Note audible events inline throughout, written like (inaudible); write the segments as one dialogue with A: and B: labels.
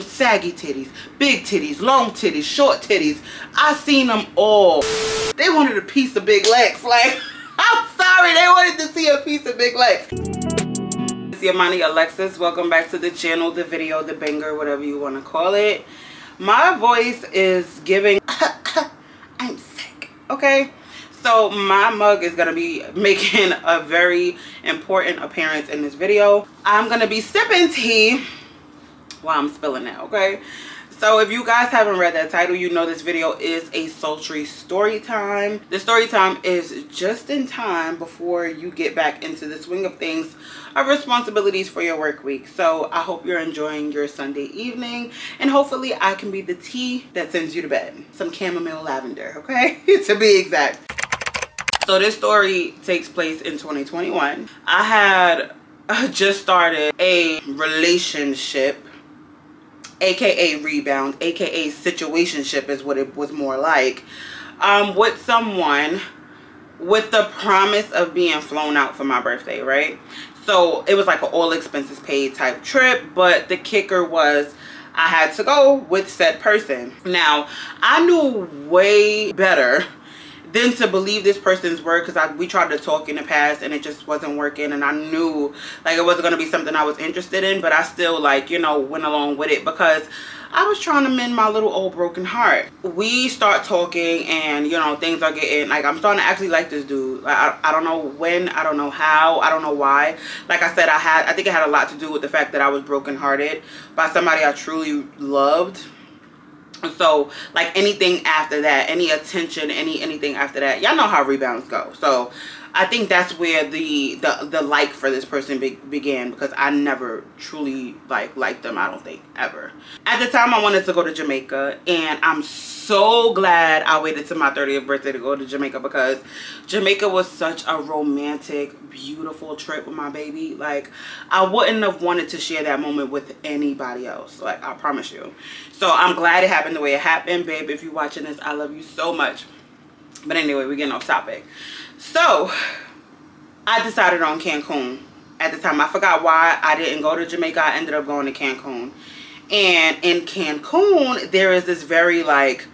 A: saggy titties, big titties, long titties, short titties. I seen them all. They wanted a piece of Big Lex. (laughs) Like, I'm sorry, they wanted to see a piece of Big Lex. It's Yamani Alexis. Welcome back to the channel, the video, the banger, whatever you want to call it. My voice is giving, (laughs) I'm sick, okay? So my mug is going to be making a very important appearance in this video. I'm going to be sipping tea while I'm spilling it, okay? So if you guys haven't read that title, you know this video is a sultry story time. The story time is just in time before you get back into the swing of things of responsibilities for your work week. So I hope you're enjoying your Sunday evening and hopefully I can be the tea that sends you to bed. Some chamomile lavender, okay? (laughs) to be exact. So this story takes place in 2021. I had (laughs) just started a relationship aka rebound aka situationship is what it was more like um with someone with the promise of being flown out for my birthday right? So it was like an all expenses paid type trip but the kicker was i had to go with said person. Now i knew way better than to believe this person's word because we tried to talk in the past and it just wasn't working and I knew like it wasn't going to be something I was interested in but I still like you know went along with it because I was trying to mend my little old broken heart. We start talking and you know things are getting like I'm starting to actually like this dude. Like, I, I don't know when, I don't know how, I don't know why. Like I said I had I think it had a lot to do with the fact that I was brokenhearted by somebody I truly loved so like anything after that any attention any anything after that y'all know how rebounds go. So I think that's where the the, the like for this person be, began because I never truly like liked them I don't think ever. At the time I wanted to go to Jamaica and I'm so glad I waited to my 30th birthday to go to Jamaica because Jamaica was such a romantic beautiful trip with my baby. Like I wouldn't have wanted to share that moment with anybody else like I promise you. So I'm glad it happened the way it happened babe. If you're watching this I love you so much. But anyway we're getting off topic so I decided on Cancun at the time. I forgot why I didn't go to Jamaica. I ended up going to Cancun. And in Cancun, there is this very like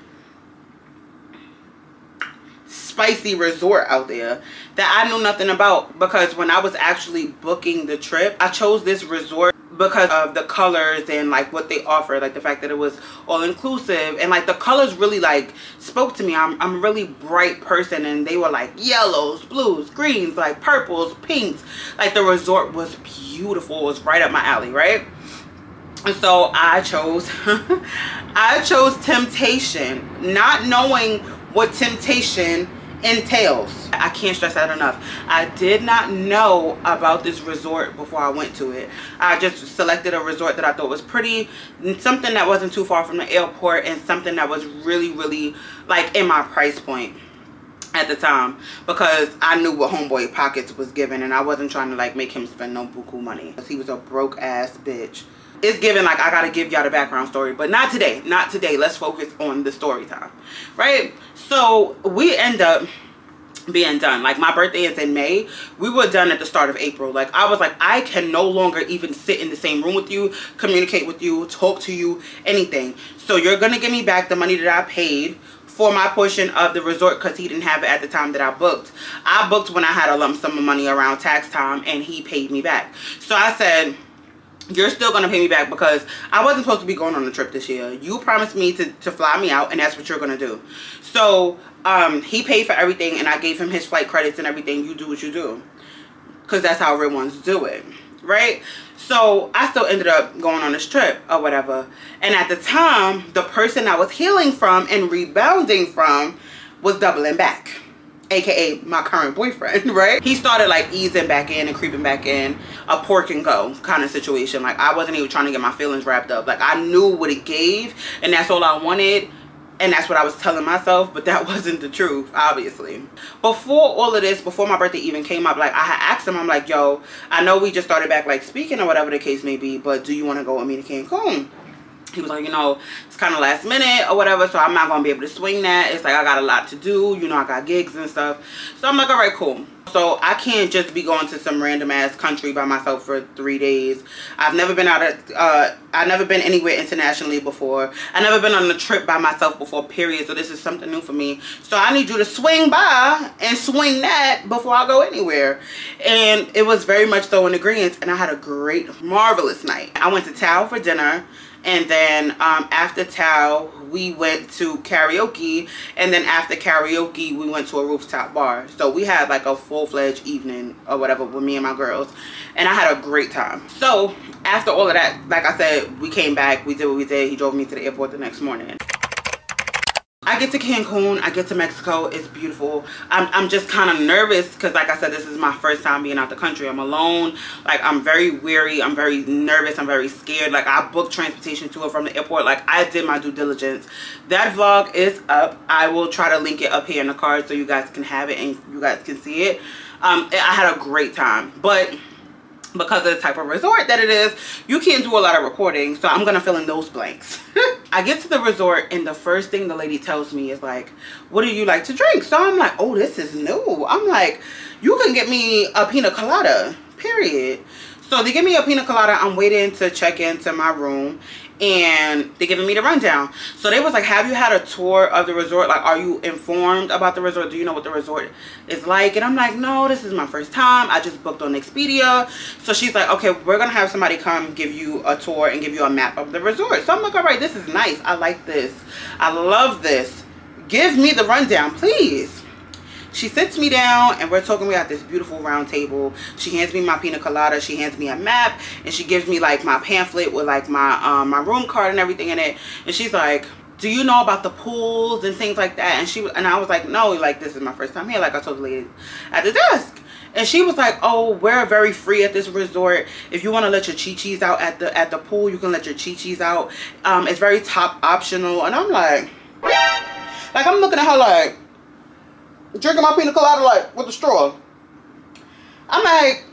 A: spicy resort out there that I knew nothing about because when I was actually booking the trip, I chose this resort because of the colors and like what they offer like the fact that it was all inclusive and like the colors really like spoke to me. I'm, I'm a really bright person and they were like yellows blues greens like purples pinks. Like the resort was beautiful. It was right up my alley right? And so I chose (laughs) I chose temptation. Not knowing what temptation entails. I can't stress that enough. I did not know about this resort before I went to it. I just selected a resort that I thought was pretty, something that wasn't too far from the airport and something that was really, really like in my price point at the time because I knew what homeboy pockets was giving and I wasn't trying to like make him spend no buku money because he was a broke ass bitch it's given like I gotta give y'all the background story but not today not today. Let's focus on the story time right? So we end up being done. Like my birthday is in may. We were done at the start of april. Like i was like i can no longer even sit in the same room with you communicate with you talk to you anything. So you're gonna give me back the money that i paid for my portion of the resort because he didn't have it at the time that I booked. I booked when I had a lump sum of money around tax time and he paid me back. So I said, you're still to pay me back because I wasn't supposed to be going on a trip this year. You promised me to, to fly me out and that's what you're to do. So um, he paid for everything and I gave him his flight credits and everything. You do what you do. Because that's how real ones do it. Right? So I still ended up going on this trip or whatever. And at the time, the person I was healing from and rebounding from was doubling back aka my current boyfriend (laughs) right he started like easing back in and creeping back in a pork and go kind of situation. Like i wasn't even trying to get my feelings wrapped up. Like i knew what it gave and that's all i wanted and that's what I was telling myself but that (laughs) wasn't the truth obviously. Before all of this before my birthday even came up like I had asked him I'm like yo I know we just started back like speaking or whatever the case may be but do you want to go with me to Cancun? He was like you know it's kind of last minute or whatever so i'm not gonna be able to swing that. It's like i got a lot to do. You know i got gigs and stuff. So i'm like all right cool So I can't just be going to some random ass country by myself for three days. I've never been out of, uh, I've never been anywhere internationally before. I've never been on a trip by myself before, period. So this is something new for me. So I need you to swing by and swing that before I go anywhere. And it was very much so in agreement. And I had a great, marvelous night. I went to Tao for dinner and then um, after Tao we went to karaoke. And then after karaoke we went to a rooftop bar. So we had like a full-fledged evening or whatever with me and my girls. And I had a great time. So after all of that like I said we came back. We did what we did. He drove me to the airport the next morning I get to Cancun, I get to Mexico, it's beautiful. I'm, I'm just kind of nervous because like I said, this is my first time being out the country. I'm alone, like I'm very weary, I'm very nervous, I'm very scared. Like I booked transportation to it from the airport, like I did my due diligence. That vlog is up. I will try to link it up here in the card so you guys can have it and you guys can see it. Um, I had a great time, but because of the type of resort that it is you can't do a lot of recording so i'm gonna fill in those blanks. (laughs) I get to the resort and the first thing the lady tells me is like what do you like to drink? So i'm like oh this is new. I'm like you can get me a pina colada period. So they give me a pina colada. I'm waiting to check into my room and they're giving me the rundown. So they was like have you had a tour of the resort? Like are you informed about the resort? Do you know what the resort is like? And i'm like no this is my first time. I just booked on expedia. So she's like okay we're gonna have somebody come give you a tour and give you a map of the resort. So i'm like all right this is nice. I like this. I love this. Give me the rundown please she sits me down and we're talking we got this beautiful round table. She hands me my pina colada she hands me a map and she gives me like my pamphlet with like my um my room card and everything in it. And she's like do you know about the pools and things like that? And she and i was like no like this is my first time here like i told the lady at the desk. And she was like oh we're very free at this resort. If you want to let your chi-chis out at the at the pool you can let your chi-chis out. Um it's very top optional. And i'm like like i'm looking at her like drinking my pina colada like with a straw. I'm like,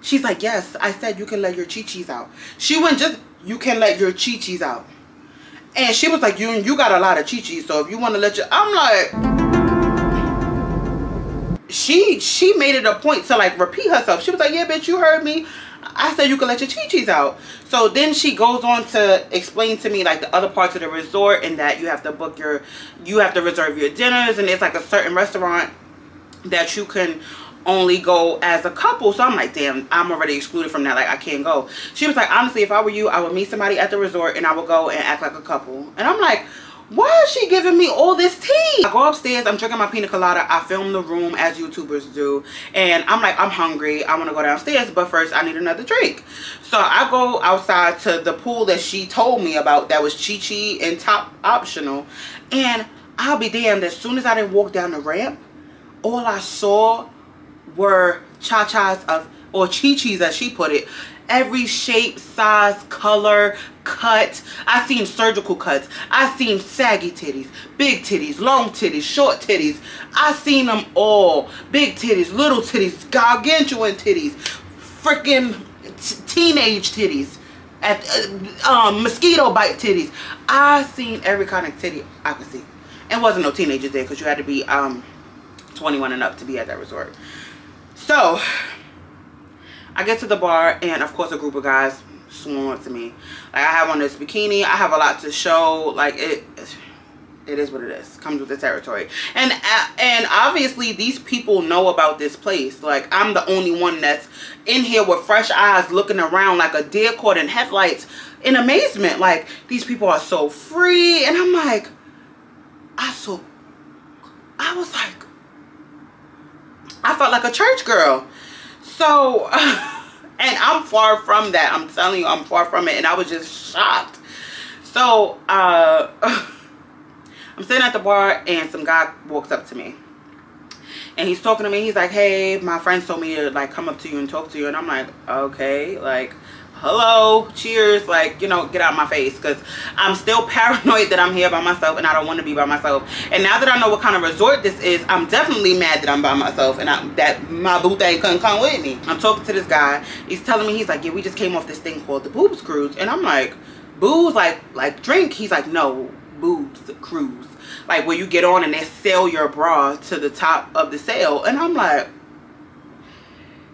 A: she's like, yes, I said you can let your chi-chis out. She went just, you can let your chi-chis out. And she was like, you you got a lot of chi-chis, so if you want to let your, I'm like, she she made it a point to like repeat herself. She was like, yeah, bitch, you heard me. I said you can let your chi-chis out. So then she goes on to explain to me like the other parts of the resort and that you have to book your, you have to reserve your dinners and it's like a certain restaurant that you can only go as a couple. So I'm like, damn, I'm already excluded from that. Like I can't go. She was like, honestly, if I were you, I would meet somebody at the resort and I would go and act like a couple. And I'm like, why is she giving me all this tea? I go upstairs, I'm drinking my pina colada. I film the room as YouTubers do. And I'm like, I'm hungry. I want to go downstairs, but first I need another drink. So I go outside to the pool that she told me about that was Chi-Chi and top optional. And I'll be damned, as soon as I didn't walk down the ramp, all I saw were cha-chas of, or chi-chis as she put it, every shape, size, color, cut. I've seen surgical cuts. I've seen saggy titties, big titties, long titties, short titties. I've seen them all. Big titties, little titties, gargantuan titties, freaking teenage titties, at uh, um, mosquito bite titties. I've seen every kind of titty I could see. It wasn't no teenagers there because you had to be um 21 and up to be at that resort. So I get to the bar and of course a group of guys swarm to me. Like I have on this bikini. I have a lot to show. Like it it is what it is comes with the territory and uh, and obviously these people know about this place like i'm the only one that's in here with fresh eyes looking around like a deer caught in headlights in amazement like these people are so free and i'm like i so i was like i felt like a church girl so, (laughs) and I'm far from that. I'm telling you, I'm far from it. And I was just shocked. So, uh, (laughs) I'm sitting at the bar and some guy walks up to me. And he's talking to me. He's like, hey, my friends told me to like come up to you and talk to you. And I'm like, okay, like, hello cheers like you know get out my face because i'm still (laughs) paranoid that i'm here by myself and i don't want to be by myself. And now that i know what kind of resort this is i'm definitely mad that i'm by myself and I, that my boo thing couldn't come with me. I'm talking to this guy. He's telling me he's like yeah we just came off this thing called the boobs cruise. And i'm like booze? Like like drink? He's like no boobs cruise. Like where you get on and they sell your bra to the top of the sale? And i'm like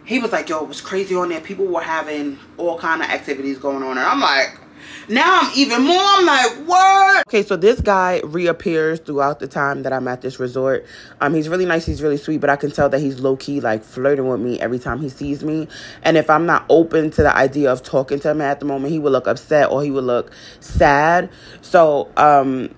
A: he was like, yo, it was crazy on there. People were having all kind of activities going on. And I'm like, now I'm even more, I'm like, what? Okay, so this guy reappears throughout the time that I'm at this resort. Um, He's really nice, he's really sweet, but I can tell that he's low-key, like, flirting with me every time he sees me. And if I'm not open to the idea of talking to him at the moment, he will look upset or he will look sad. So, um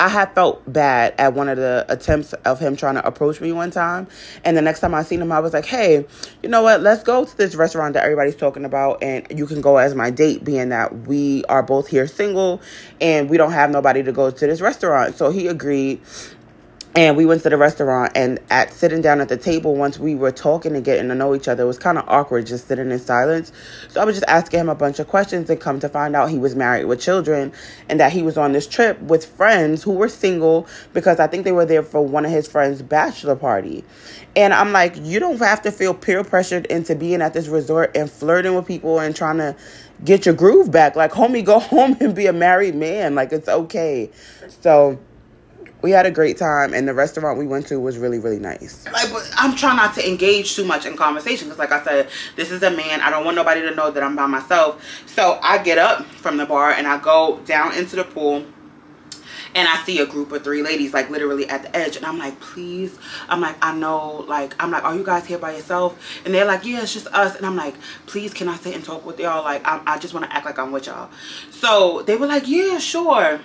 A: I had felt bad at one of the attempts of him trying to approach me one time. And the next time I seen him, I was like, hey, you know what? Let's go to this restaurant that everybody's talking about. And you can go as my date, being that we are both here single and we don't have nobody to go to this restaurant. So he agreed and we went to the restaurant and at sitting down at the table once we were talking and getting to know each other it was kind of awkward just sitting in silence. So i was just asking him a bunch of questions and come to find out he was married with children and that he was on this trip with friends who were single because i think they were there for one of his friends bachelor party. And i'm like you don't have to feel peer pressured into being at this resort and flirting with people and trying to get your groove back. Like homie go (laughs) home and be a married man. Like it's okay. So we had a great time and the restaurant we went to was really really nice. Like i'm trying not to engage too much in conversation because like i said this is a man i don't want nobody to know that i'm by myself. So i get up from the bar and i go down into the pool and I see a group of three ladies like literally at the edge and I'm like please I'm like I know like I'm like are you guys here by yourself? And they're like yeah it's just us and I'm like please can I sit and talk with y'all? Like I, I just want to act like I'm with y'all. So they were like yeah sure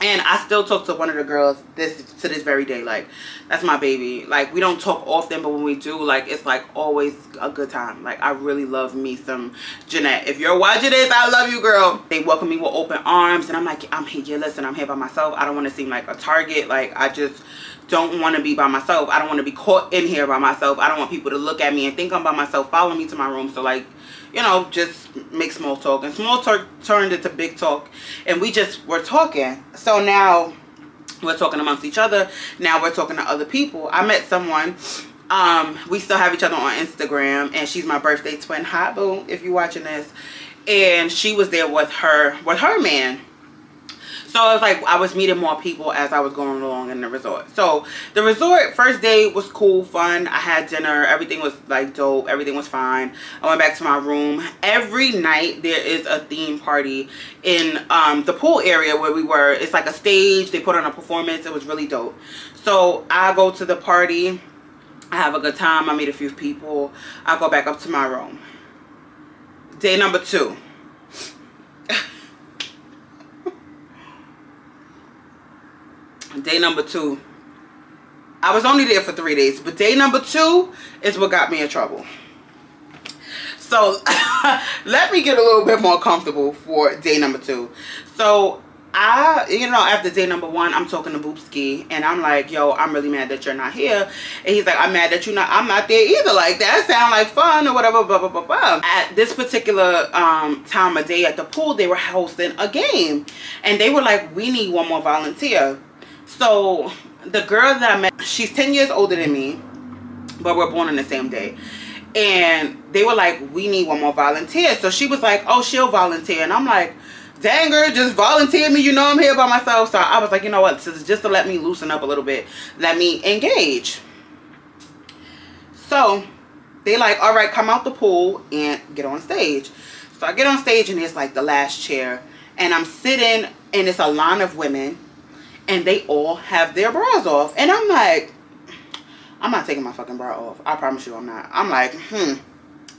A: and I still talk to one of the girls this to this very day. Like, that's my baby. Like, we don't talk often, but when we do, like, it's like always a good time. Like, I really love me some Jeanette. If you're watching this, I love you, girl. They welcome me with open arms, and I'm like, I'm here. Listen, I'm here by myself. I don't want to seem like a target. Like, I just don't want to be by myself. I don't want to be caught in here by myself. I don't want people to look at me and think I'm by myself. Follow me to my room. So, like, you know, just make small talk. And small talk turned into big talk. And we just were talking. So now we're talking amongst each other. Now we're talking to other people. I met someone. Um, we still have each other on Instagram. And she's my birthday twin. Hi, boo, if you're watching this. And she was there with her, with her man so I was like, I was meeting more people as I was going along in the resort. So the resort first day was cool, fun. I had dinner. Everything was like dope. Everything was fine. I went back to my room. Every night there is a theme party in um, the pool area where we were. It's like a stage. They put on a performance. It was really dope. So I go to the party. I have a good time. I meet a few people. I go back up to my room. Day number two. (laughs) day number two I was only there for three days but day number two is what got me in trouble so (laughs) let me get a little bit more comfortable for day number two so I, you know, after day number one, I'm talking to Boopski, and I'm like, yo, I'm really mad that you're not here. And he's like, I'm mad that you're not, I'm not there either. Like, that sound like fun or whatever, blah, blah, blah, blah. At this particular um, time of day at the pool, they were hosting a game. And they were like, we need one more volunteer. So the girl that I met, she's 10 years older than me, but we're born on the same day. And they were like, we need one more volunteer. So she was like, oh, she'll volunteer. And I'm like, dang girl, just volunteer me. You know I'm here by myself. So I was like, you know what, just to let me loosen up a little bit, let me engage. So they like, all right, come out the pool and get on stage. So I get on stage and it's like the last chair. And I'm sitting and it's a line of women and they all have their bras off. And I'm like, I'm not taking my fucking bra off. I promise you I'm not. I'm like, hmm,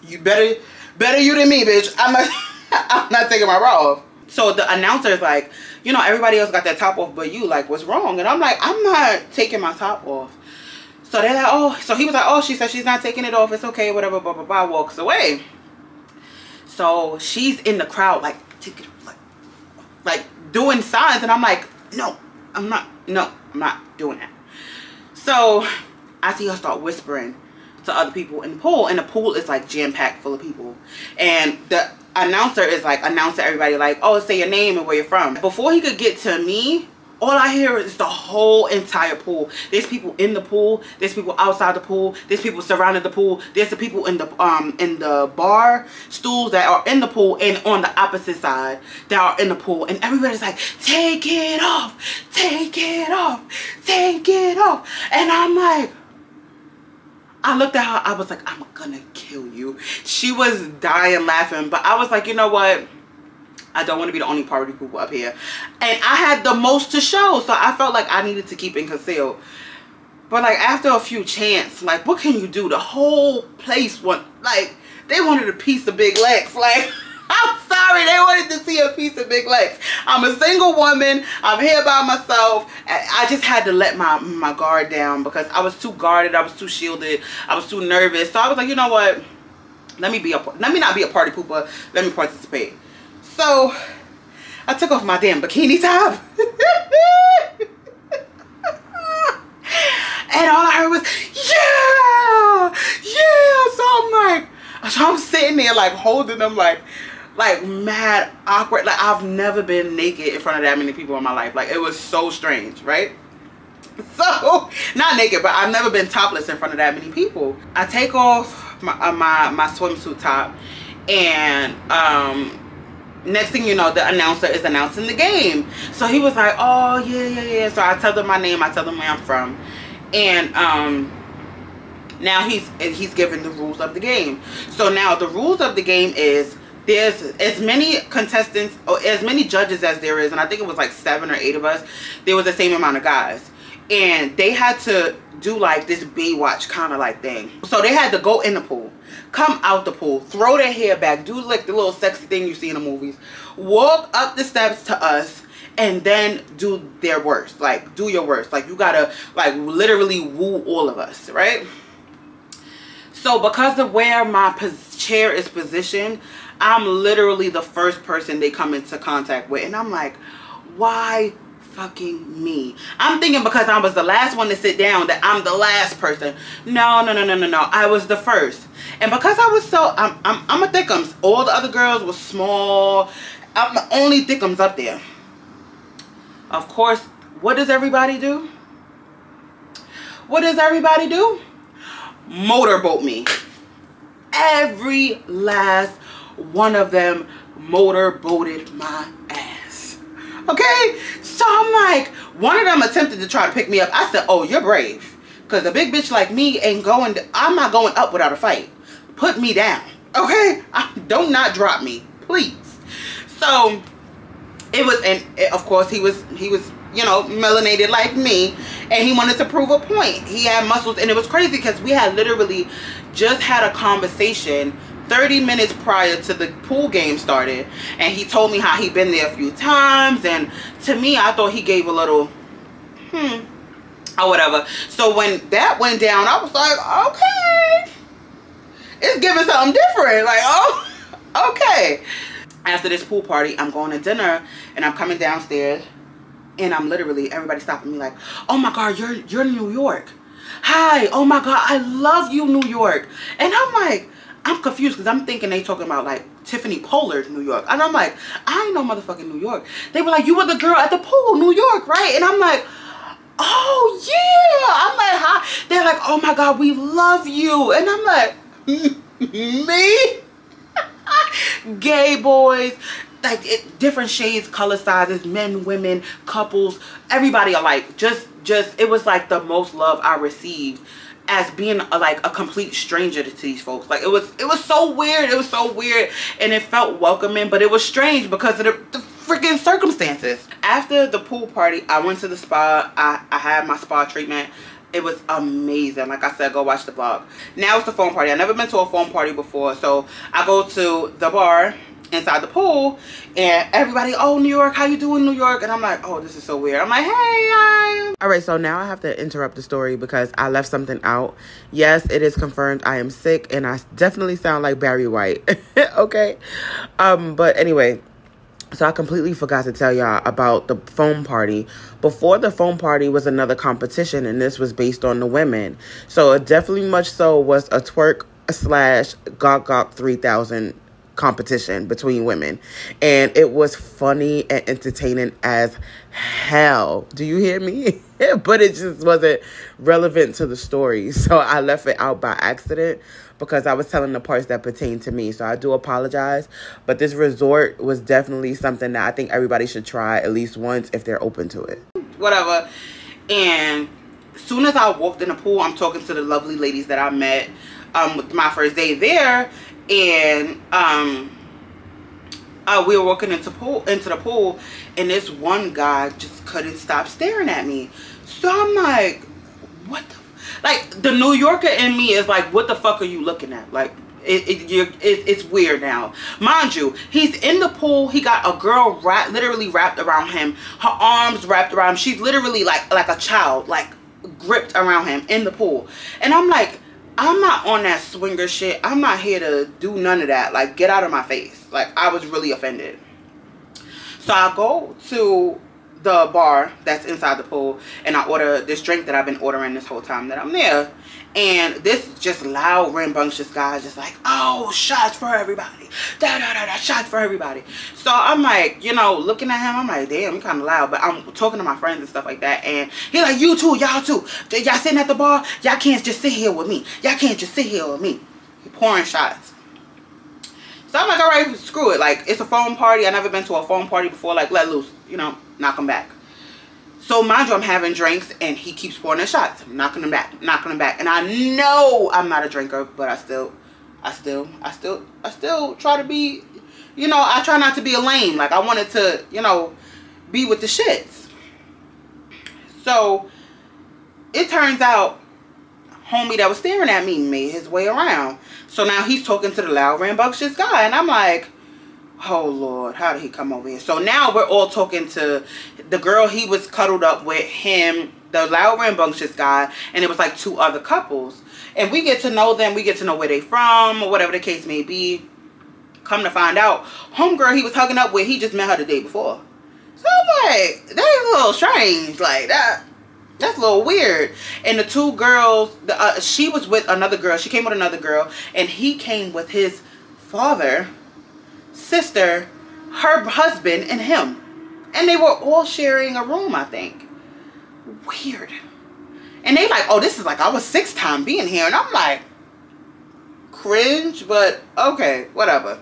A: you better, better you than me, bitch. I'm not, (laughs) I'm not taking my bra off. So the announcer's like, you know, everybody else got their top off but you, like, what's wrong? And I'm like, I'm not taking my top off. So they're like, oh, so he was like, oh, she said she's not taking it off. It's okay, whatever, blah, blah, blah, walks away. So she's in the crowd, like, like, like doing signs. And I'm like, no, I'm not, no, I'm not doing that. So I see her start whispering to other people in the pool and the pool is like jam-packed full of people and the announcer is like announcing everybody like oh say your name and where you're from before he could get to me all I hear is the whole entire pool. There's people in the pool. There's people outside the pool. There's people surrounding the pool. There's the people in the um in the bar stools that are in the pool and on the opposite side that are in the pool. And everybody's like, take it off, take it off, take it off. And I'm like, I looked at her, I was like, I'm gonna kill you. She was dying laughing, but I was like, you know what? I don't want to be the only party people up here. And I had the most to show, so I felt like I needed to keep it concealed. But like after a few chants, like what can you do? The whole place want like they wanted a piece of Big Lex. (laughs) Like I'm sorry, they wanted to see a piece of Big Lex. I'm a single woman. I'm here by myself. I just had to let my my guard down because I was too guarded. I was too shielded. I was too nervous. So I was like, you know what? Let me be a let me not be a party pooper. Let me participate. So I took off my damn bikini top. (laughs) and all I heard was, yeah, yeah. So I'm like, so I'm sitting there like holding them like, like mad awkward. Like I've never been naked in front of that many people in my life. Like it was so strange, right? (laughs) So, not naked, but I've never been topless in front of that many people. I take off my, uh, my, my swimsuit top and um, next thing you know the announcer is announcing the game. So he was like oh yeah yeah yeah. So i tell them my name i tell them where i'm from. And um now he's he's given the rules of the game. So now the rules of the game is there's as many contestants or as many judges as there is and i think it was like seven or eight of us there was the same amount of guys. And they had to do like this Baywatch kind of like thing. So they had to go in the pool come out the pool, throw their hair back, do like the little sexy thing you see in the movies, walk up the steps to us, and then do their worst. Like, do your worst. Like, you gotta, like, literally woo all of us, right? So, because of where my chair is positioned, I'm literally the first person they come into contact with. And I'm like, why fucking me. I'm thinking because I was the last one to sit down that I'm the last person. No, no, no, no, no, no. I was the first. And because I was so, I'm, I'm, I'm a thickums. All the other girls were small. I'm the only thickums up there. Of course, what does everybody do? What does everybody do? Motorboat me. Every last one of them motorboated my. Okay? So I'm like, one of them attempted to try to pick me up. I said, oh, you're brave. Because a big bitch like me ain't going, to, I'm not going up without a fight. Put me down. Okay? (laughs) don't not drop me. Please. So, it was, and eh, of course he was, he was, you know, melanated like me. And he wanted to prove a point. He had muscles. And it was crazy because we had literally just had a conversation 30 minutes prior to the pool game started and he told me how he'd been there a few times and to me I thought he gave a little hmm or whatever. So when that went down I was like okay. It's giving something different. Like oh (laughs) okay. After this pool party I'm going to dinner and I'm coming downstairs and I'm literally everybody stopping me like oh my god you're you're in New York. Hi oh my god I love you New York. And I'm like I'm confused because I'm thinking they talking about like Tiffany Pollard, New York. And I'm like, I ain't no motherfucking New York. They were like, you were the girl at the pool, New York, right? And I'm like, oh yeah. I'm like, hi. They're like, oh my God, we love you. And I'm like, mm-hmm, me? (laughs) Gay boys, like it, different shades, color sizes, men, women, couples, everybody alike. Just, just, it was like the most love I received as being a, like a complete stranger to, to these folks. Like it was it was so weird it was so weird and it felt welcoming but it was strange because of the, the freaking circumstances. After the pool party i went to the spa. I i had my spa treatment. It was amazing. Like i said go watch the vlog. Now it's the foam party. I've never been to a foam party before so i go to the bar inside the pool and everybody oh new york how you doing new york? And i'm like oh this is so weird. I'm like hey hi. All right so now i have to interrupt the story because i left something out. Yes it is confirmed i am sick and i definitely sound like barry white (laughs) okay? Um but anyway so I completely forgot to tell y'all about the foam party. Before the foam party was another competition, and this was based on the women. So it definitely much so was a twerk slash gawk gawk 3000 competition between women. And it was funny and entertaining as hell. Do you hear me? (laughs) But it just wasn't relevant to the story. (laughs) So i left it out by accident because i was telling the parts that pertain to me. So i do apologize. But this resort was definitely something that i think everybody should try at least once if they're open to it. Whatever. And soon as I walked in the pool, I'm talking to the lovely ladies that I met um, with my first day there, and um, uh, we were walking into pool into the pool, and this one guy just couldn't stop staring at me. So I'm like, what the? Like the New Yorker in me is like, what the fuck are you looking at? Like it, it, it, it's weird now. Mind you, he's in the pool. He got a girl wrapped, literally wrapped around him. Her arms wrapped around him. She's literally like like a child, like gripped around him in the pool. And I'm like, I'm not on that swinger shit. I'm not here to do none of that. Like, get out of my face. Like, I was really offended. So I go to the bar that's inside the pool and I order this drink that I've been ordering this whole time that I'm there. And this just loud, rambunctious guy just like, oh, shots for everybody. Da, da, da, da, shots for everybody. So I'm like, you know, looking at him, I'm like, damn, I'm kind of loud. But I'm talking to my friends and stuff like that. And he like, you too, y'all too. Y'all sitting at the bar, y'all can't just sit here with me. Y'all can't just sit here with me. He pouring shots. So I'm like, all right, screw it. Like, it's a foam party. i never been to a foam party before. Like, let loose. You know, knock them back. So mind you, I'm having drinks and he keeps pouring in shots. I'm knocking them back, knocking them back. And I know I'm not a drinker, but I still, I still, I still, I still try to be, you know, I try not to be a lame. Like I wanted to, you know, be with the shits. So it turns out homie that was staring at me made his way around. So now he's talking to the loud rambunctious guy. And I'm like, oh lord how did he come over here? So now we're all talking to the girl he was cuddled up with him the loud rambunctious guy and it was like two other couples. And we get to know them. We get to know where they from or whatever the case may be. Come to find out homegirl he was hugging up with he just met her the day before. So i'm like that's a little strange. Like that that's a little weird. And the two girls the, uh, she was with another girl. She came with another girl and he came with his father sister, her husband, and him. And they were all sharing a room, I think. Weird. And they like, oh, this is like I was sixth time being here. And I'm like, cringe, but okay, whatever.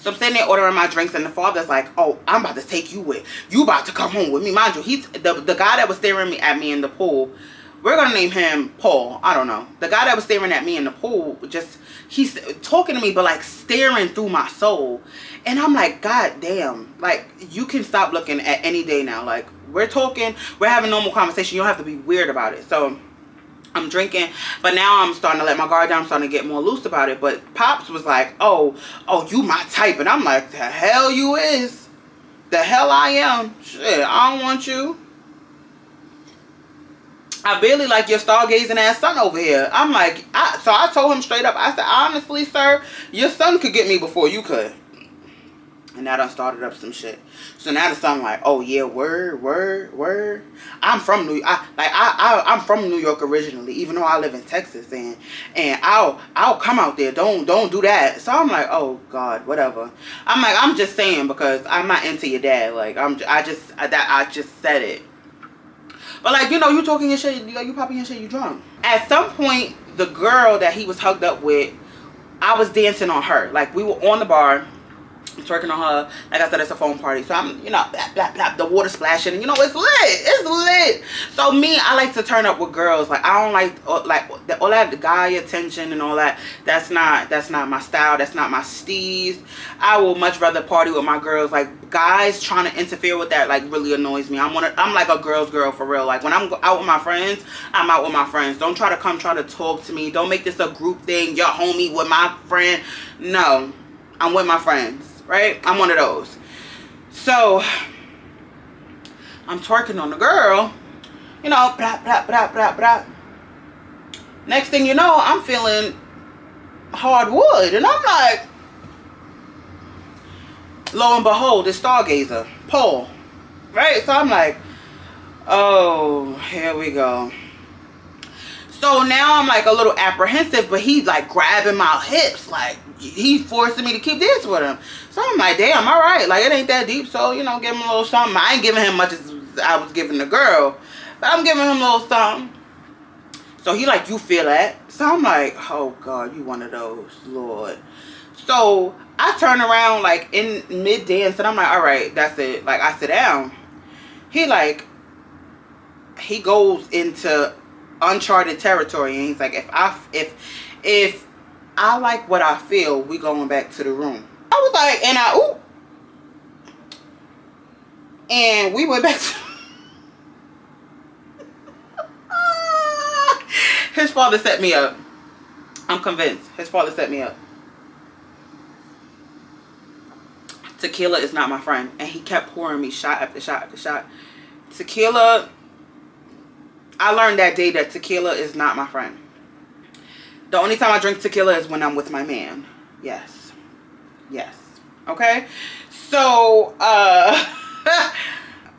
A: So I'm sitting there ordering my drinks and the father's like, oh, I'm about to take you with. You about to come home with me. Mind you, he's the, the guy that was staring me at me in the pool we're gonna name him Paul. I don't know. The guy that was staring at me in the pool, just he's talking to me, but like staring through my soul. And I'm like, God damn, like you can stop looking at any day now. Like we're talking, we're having normal conversation. You don't have to be weird about it. So I'm drinking, but now I'm starting to let my guard down. I'm starting to get more loose about it. But Pops was like, oh, oh, you my type. And I'm like, the hell you is. The hell I am. Shit, I don't want you. I barely like your stargazing ass son over here. I'm like, I, so I told him straight up. I said, honestly, sir, your son could get me before you could. And that done started up some shit. So now the son like, oh yeah, word, word, word. I'm from New I like I, I I'm from New York originally, even though I live in Texas and and I'll I'll come out there. Don't don't do that. So I'm like, oh God, whatever. I'm like, I'm just saying because I'm not into your dad. Like I'm I just I, that I just said it. But like, you know, you talking your shit, you, you popping your shit, you drunk. At some point, the girl that he was hugged up with, I was dancing on her. Like we were on the bar twerking on her. Like I said, it's a foam party. So I'm, you know, blah, blah, blah, the water splashing. You know, it's lit. It's lit. So me, I like to turn up with girls. Like, I don't like, uh, like, all that guy attention and all that. That's not, that's not my style. That's not my steez. I will much rather party with my girls. Like, guys trying to interfere with that, like, really annoys me. I'm one of, I'm like a girl's girl for real. Like, when I'm out with my friends, I'm out with my friends. Don't try to come try to talk to me. Don't make this a group thing. Your homie with my friend. No. I'm with my friends right? I'm one of those. So, I'm twerking on the girl, you know, blah, blah, blah, blah, blah. Next thing you know, I'm feeling hard wood. And I'm like, lo and behold, it's Stargazer, Paul. Right? So I'm like, oh, here we go. So now I'm like a little apprehensive, but he's like grabbing my hips, like he's forcing me to keep this with him. So I'm like, damn, all right, like it ain't that deep. So you know, give him a little something. I ain't giving him much as I was giving the girl, but I'm giving him a little something. So he like, you feel that? So I'm like, oh God, you one of those, Lord. So I turn around like in mid dance and I'm like, all right, that's it. Like I sit down. He like, he goes into uncharted territory and he's like if i if if i like what i feel. We going back to the room. I was like and i ooh. And we went back to (laughs) his father set me up. I'm convinced. His father set me up. Tequila is not my friend. And he kept pouring me shot after shot after shot. Tequila i learned that day that tequila is not my friend the only time i drink tequila is when i'm with my man. Yes. Yes. Okay? So uh (laughs)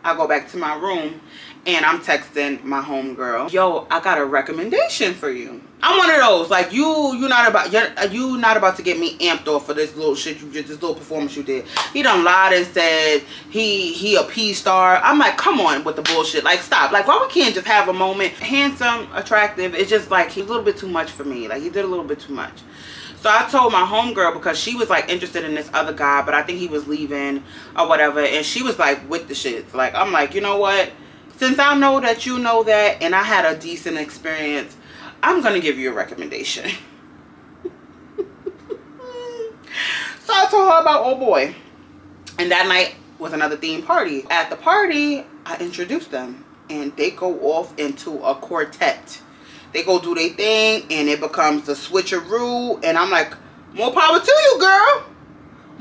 A: i go back to my room and I'm texting my homegirl, yo, I got a recommendation for you. I'm one of those, like you, you not about, you're, you not about to get me amped off for this little shit you just, this little performance you did. He done lied and said he, he a P star. I'm like, come on with the bullshit. Like, stop. Like, why we can't just have a moment? Handsome, attractive. It's just like, he's a little bit too much for me. Like, he did a little bit too much. So I told my homegirl because she was like interested in this other guy, but I think he was leaving or whatever. And she was like with the shit. Like, I'm like, you know what? Since I know that you know that and I had a decent experience, I'm going to give you a recommendation. (laughs) so I told her about Oh Boy. And that night was another theme party. At the party, I introduced them and they go off into a quartet. They go do their thing and it becomes the switcheroo and I'm like, more power to you, girl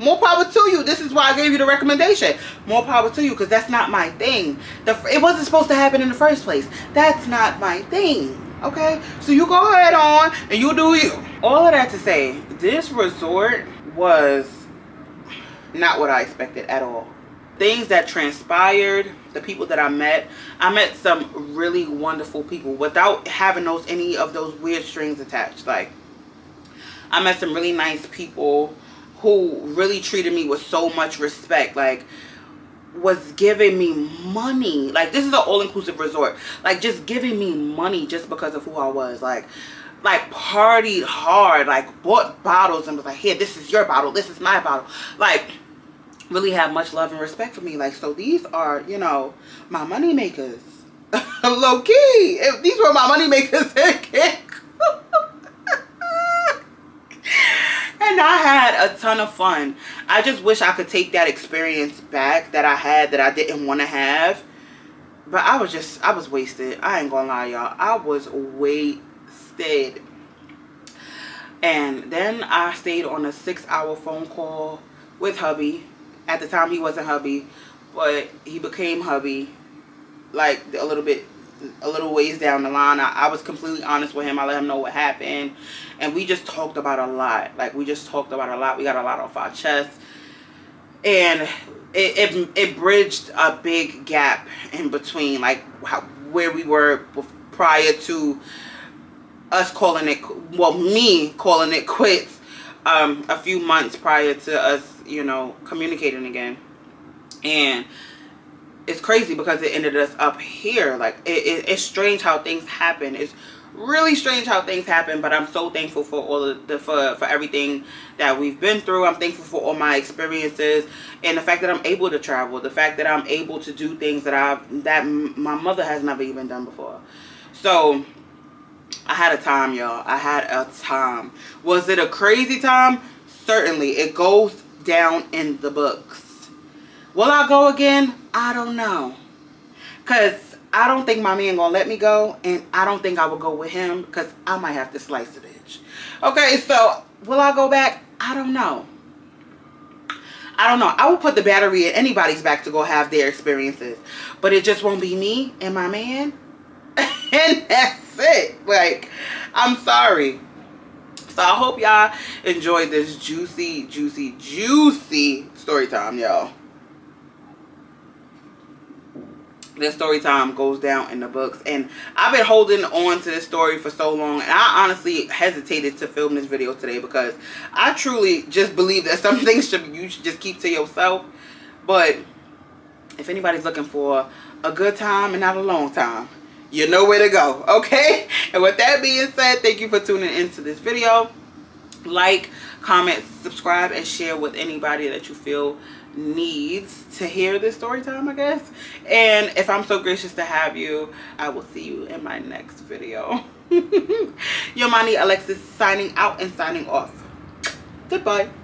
A: more power to you. This is why i gave you the recommendation. More power to you because that's not my thing. The it wasn't supposed to happen in the first place. That's not my thing okay? So you go ahead on and you do you. All of that to say this resort was not what i expected at all. Things that transpired the people that i met i met some really wonderful people without having those any of those weird strings attached. Like i met some really nice people who really treated me with so much respect like was giving me money. Like this is an all-inclusive resort. Like just giving me money just because of who i was. Like like partied hard. Like bought bottles and was like here this is your bottle. This is my bottle. Like really have much love and respect for me. Like so these are you know my money makers. (laughs) Low key. If these were my money makers (laughs) and I had a ton of fun. I just wish I could take that experience back that I had that I didn't want to have. But I was just, I was wasted. I ain't gonna lie, y'all. I was wasted. And then I stayed on a six hour phone call with hubby. At the time, he wasn't hubby, but he became hubby like a little bit a little ways down the line. I, I, was completely honest with him. I let him know what happened. And we just talked about a lot. Like, we just talked about a lot. We got a lot off our chest. And it, it, it bridged a big gap in between, like, how, where we were prior to us calling it, well, me calling it quits um, a few months prior to us, you know, communicating again. And it's crazy because it ended us up here like it, it, it's strange how things happen it's really strange how things happen but i'm so thankful for all of the for for everything that we've been through. I'm thankful for all my experiences and the fact that i'm able to travel the fact that i'm able to do things that i've that my mother has never even done before. So i had a time y'all. I had a time. Was it a crazy time? Certainly. It goes down in the books. Will I go again? I don't know. Because I don't think my man gonna let me go. And I don't think I will go with him. Because I might have to slice the bitch. Okay, so will I go back? I don't know. I don't know. I will put the battery in anybody's back to go have their experiences. But it just won't be me and my man. (laughs) and that's it. Like, I'm sorry. So I hope y'all enjoyed this juicy, juicy, juicy story time, y'all. This story time goes down in the books. And I've been holding on to this story for so long. And I honestly hesitated to film this video today because I truly just believe that some (laughs) things should you should just keep to yourself. But if anybody's looking for a good time and not a long time you know where to go (laughs) okay? And with that being said thank you for tuning into this video. Like comment subscribe and share with anybody that you feel needs to hear this story time i guess. And if i'm so gracious to have you i will see you in my next video. (laughs) Yamani Alexis signing out and signing off. Goodbye